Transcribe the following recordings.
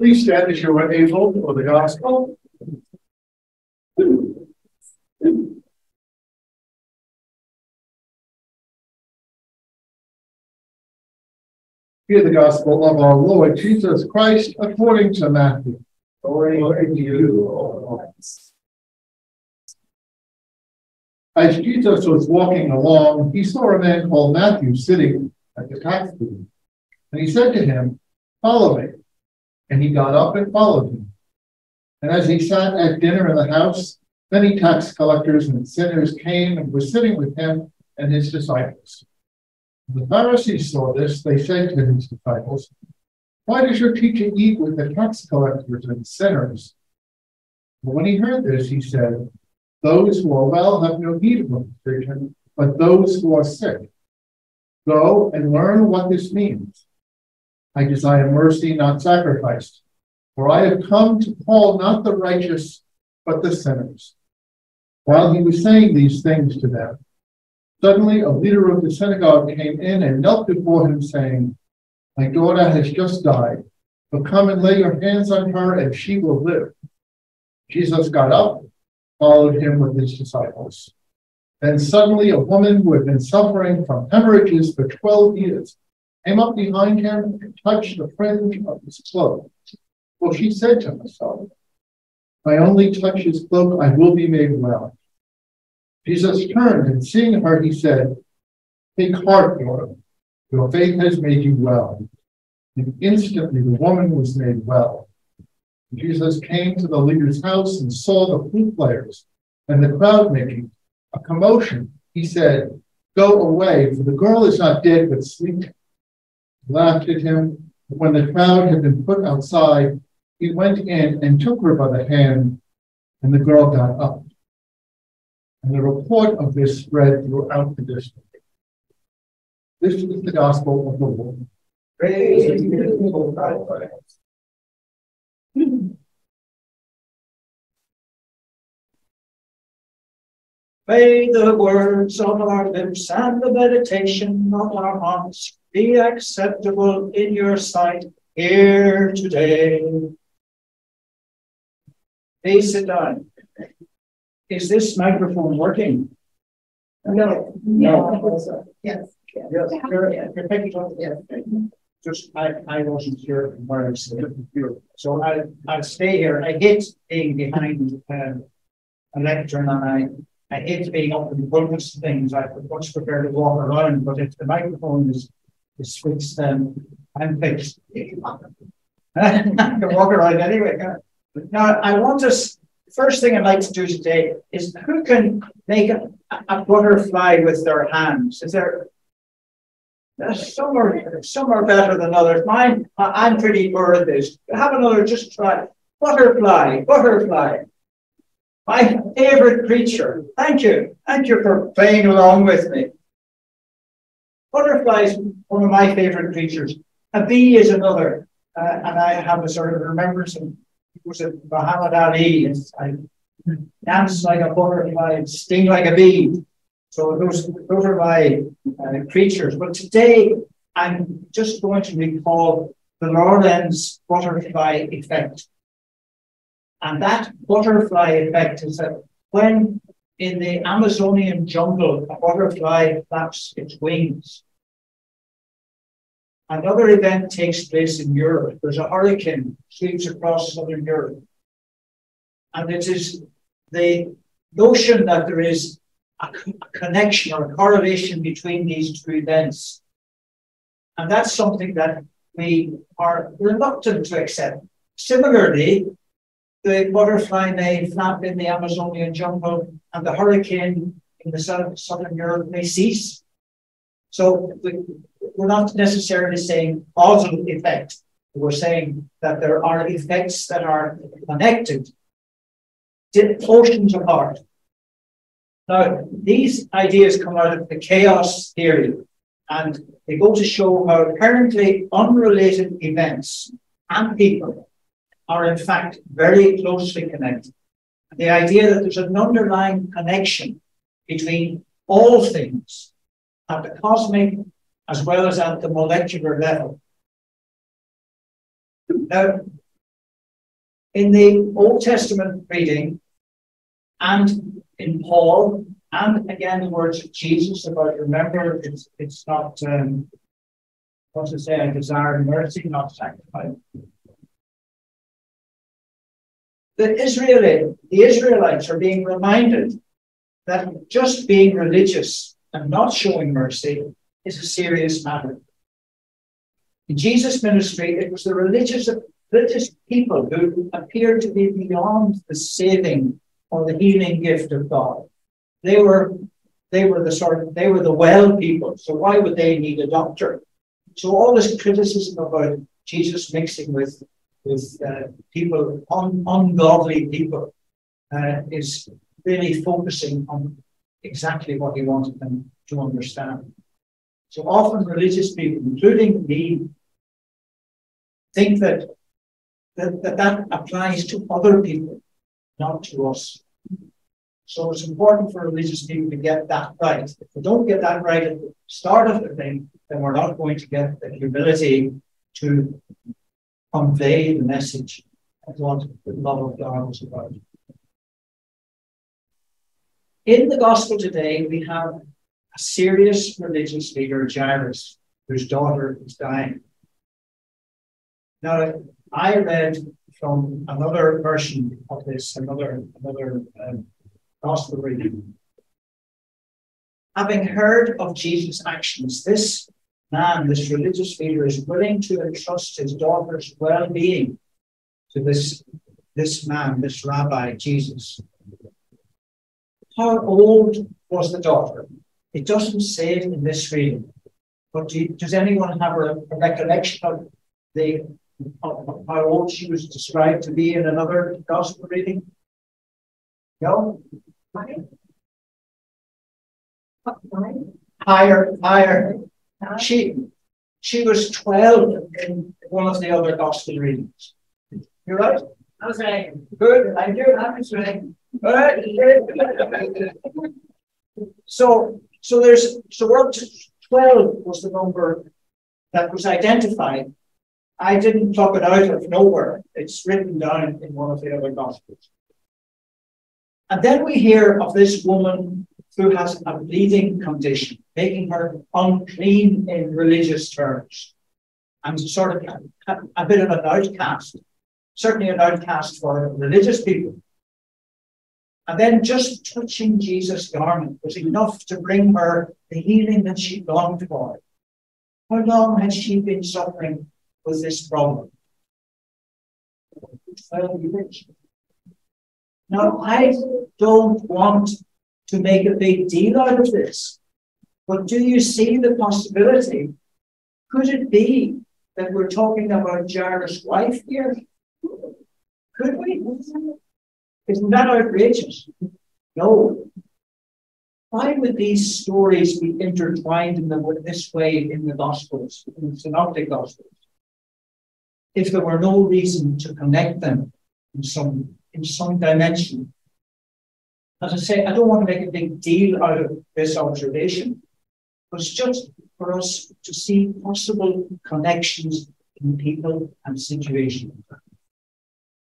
Please stand as you are able for the gospel. Hear the gospel of our Lord Jesus Christ according to Matthew. Glory, to you, Lord. As Jesus was walking along, he saw a man called Matthew sitting at the tax booth. And he said to him, Follow me. And he got up and followed him. And as he sat at dinner in the house, many tax collectors and sinners came and were sitting with him and his disciples. When the Pharisees saw this, they said to his disciples, Why does your teacher eat with the tax collectors and sinners? But when he heard this, he said, Those who are well have no need of a physician, but those who are sick. Go and learn what this means. I desire mercy, not sacrifice. For I have come to call not the righteous, but the sinners. While he was saying these things to them, Suddenly, a leader of the synagogue came in and knelt before him, saying, My daughter has just died, but come and lay your hands on her, and she will live. Jesus got up, followed him with his disciples. Then suddenly, a woman who had been suffering from hemorrhages for 12 years came up behind him and touched the fringe of his cloak. Well, she said to herself, If I only touch his cloak, I will be made well. Jesus turned and seeing her, he said, Take heart, daughter. Your faith has made you well. And instantly the woman was made well. Jesus came to the leader's house and saw the flute players and the crowd making a commotion. He said, Go away, for the girl is not dead, but sleeping. He laughed at him. When the crowd had been put outside, he went in and took her by the hand, and the girl got up. And the report of this spread throughout the district. This is the gospel of the Lord. Praise May the words of our lips and the meditation of our hearts be acceptable in your sight here today. Please sit down. Is this microphone working? No. No. Yes. Yes, you're, you're picking up. Yes. Just, I, I wasn't sure where I was here. So I, I'll stay here. I hate being behind, a lectern and I, I hate being up in the pulpits things. I would much prefer to walk around, but if the microphone is, is fixed, then I'm fixed. I can walk around anyway. Now, I want us, first thing I'd like to do today is who can make a, a butterfly with their hands? Is there some are some are better than others. Mine, I'm pretty poor at this. Have another, just try. Butterfly, butterfly. My favorite creature. Thank you. Thank you for playing along with me. Butterfly is one of my favorite creatures. A bee is another. Uh, and I have a sort of remembrance of it was a Muhammad Ali. It's, I dance like a butterfly, sting like a bee. So those, those are my uh, creatures. But today I'm just going to recall the Lorenz butterfly effect. And that butterfly effect is that when in the Amazonian jungle, a butterfly flaps its wings, another event takes place in Europe. There's a hurricane sweeps across southern Europe. And it is the notion that there is a, connection or a correlation between these two events. And that's something that we are reluctant to accept. Similarly, the butterfly may flap in the Amazonian jungle and the hurricane in the south, southern Europe may cease. So we, we're not necessarily saying causal effect. We're saying that there are effects that are connected, oceans apart. Now, these ideas come out of the chaos theory, and they go to show how apparently unrelated events and people are in fact very closely connected. The idea that there's an underlying connection between all things at the cosmic as well as at the molecular level. Now, In the Old Testament reading and in Paul, and again the words of Jesus about remember it's it's not um, what to say, I desire mercy, not sacrifice. The Israelite, the Israelites are being reminded that just being religious and not showing mercy is a serious matter. In Jesus' ministry, it was the religious, religious people who appeared to be beyond the saving or the healing gift of God. They were, they were the sort of, they were the well people. So why would they need a doctor? So all this criticism about Jesus mixing with with uh, people, un, ungodly people, uh, is really focusing on exactly what he wanted them to understand. So often religious people, including me, think that that, that, that applies to other people, not to us. So it's important for religious people to get that right. If we don't get that right at the start of the thing, then we're not going to get the humility to convey the message of what the love of God was about. In the gospel today, we have a serious religious leader, Jairus, whose daughter is dying. Now, I read from another version of this, another, another um, gospel reading. Having heard of Jesus' actions, this man, this religious leader, is willing to entrust his daughter's well being to this, this man, this rabbi, Jesus. How old was the daughter? It doesn't say it in this reading, but you, does anyone have a, a recollection of the of how old she was described to be in another gospel reading? No? Higher, higher. She she was 12 in one of the other gospel readings. You're right? I was right. Good. I do. I was right. All right. so so there's so we're 12 was the number that was identified. I didn't pluck it out of nowhere. It's written down in one of the other gospels. And then we hear of this woman who has a bleeding condition, making her unclean in religious terms, and sort of a, a bit of an outcast, certainly an outcast for religious people. And then just touching Jesus' garment was enough to bring her the healing that she longed for. How long had she been suffering with this problem? 12 years. Now, I don't want to make a big deal out of this. But do you see the possibility? Could it be that we're talking about Jairus' wife here? Could we? Isn't that outrageous? No. Why would these stories be intertwined in the, this way in the Gospels, in the Synoptic Gospels? If there were no reason to connect them in some in some dimension as I say, I don't want to make a big deal out of this observation, but it's just for us to see possible connections in people and situations.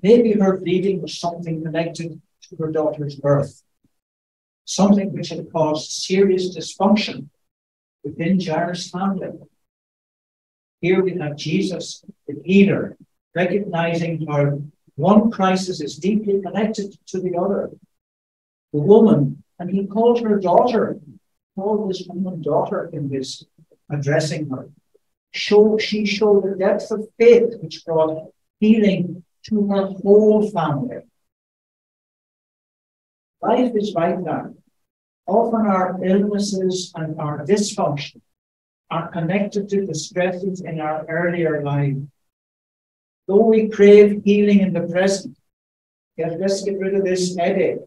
Maybe her bleeding was something connected to her daughter's birth, something which had caused serious dysfunction within Jairus' family. Here we have Jesus, the leader, recognizing how one crisis is deeply connected to the other the woman, and he called her daughter, called this woman daughter in this addressing her. Show, she showed the depth of faith which brought healing to her whole family. Life is like that. Often our illnesses and our dysfunction are connected to the stresses in our earlier life. Though we crave healing in the present, yet let's get rid of this headache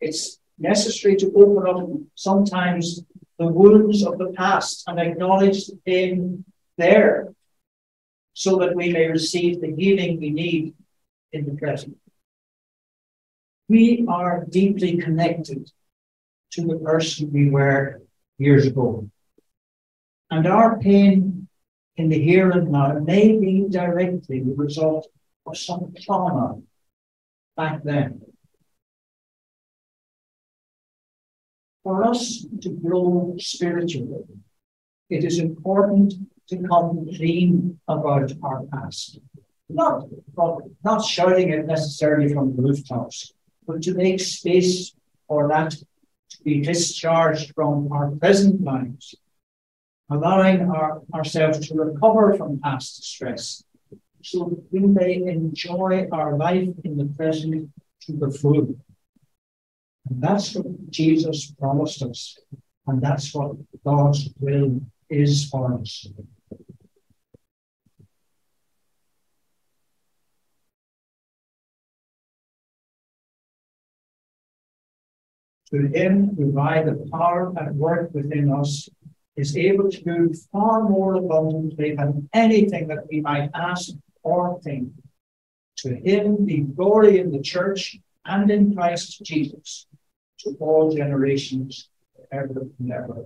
it's necessary to open up sometimes the wounds of the past and acknowledge the pain there so that we may receive the healing we need in the present. We are deeply connected to the person we were years ago. And our pain in the here and now may be directly the result of some trauma back then. For us to grow spiritually, it is important to come clean about our past. Not, not shouting it necessarily from the rooftops, but to make space for that to be discharged from our present lives, allowing our, ourselves to recover from past stress so that we may enjoy our life in the present to the full. And that's what Jesus promised us. And that's what God's will is for us. To him who by the power at work within us is able to do far more abundantly than anything that we might ask or think. To him be glory in the church and in Christ Jesus to all generations, ever and ever.